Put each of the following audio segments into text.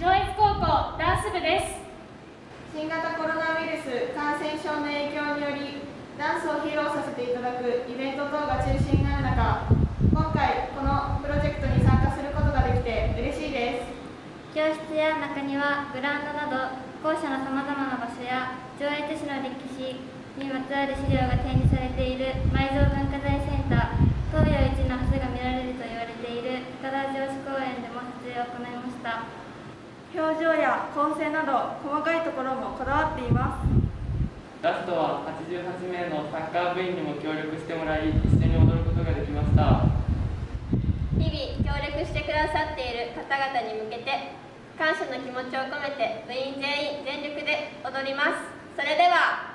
上越高校ダンス部です。新型コロナウイルス感染症の影響によりダンスを披露させていただくイベント等が中止になる中今回このプロジェクトに参加することができて嬉しいです。教室や中にはグラウンドなど校舎のさまざまな場所や上越市の歴史にまつわる資料が展示されている埋蔵文化財センター東洋一の橋が見られると言われている高田城址公園でも撮影を行いました表情や構成など細かいところもこだわっています。ラストは88名のサッカー部員にも協力してもらい一緒に踊ることができました。日々協力してくださっている方々に向けて感謝の気持ちを込めて部員全員全力で踊ります。それでは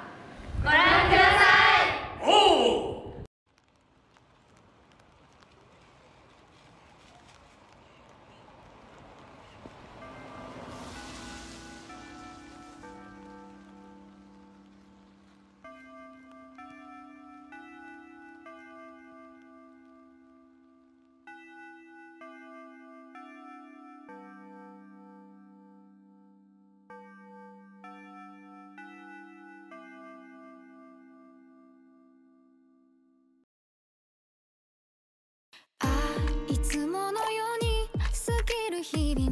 heating.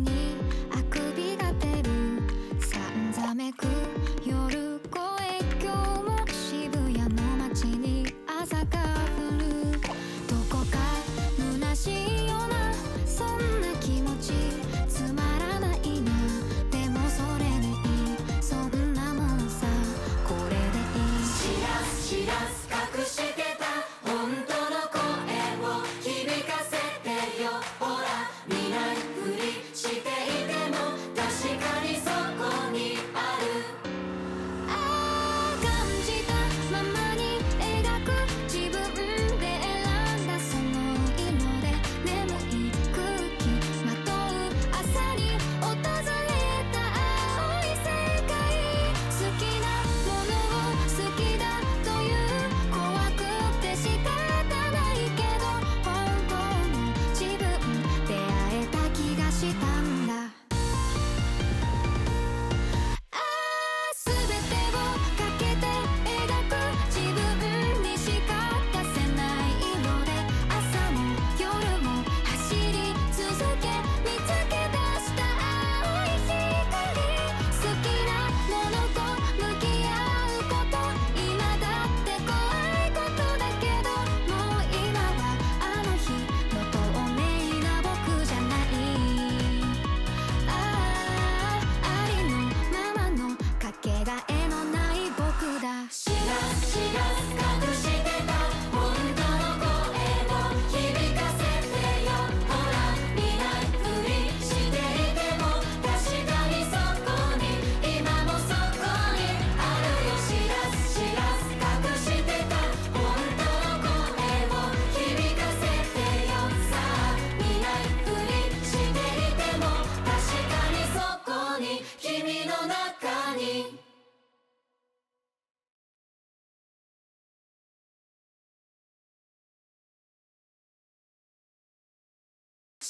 し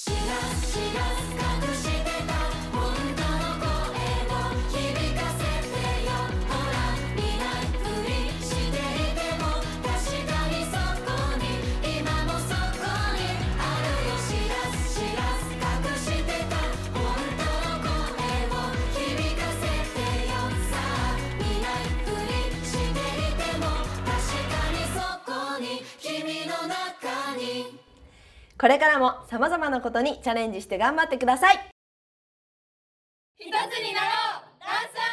らしらこれからも様々なことにチャレンジして頑張ってください。一つになろう。ダンサー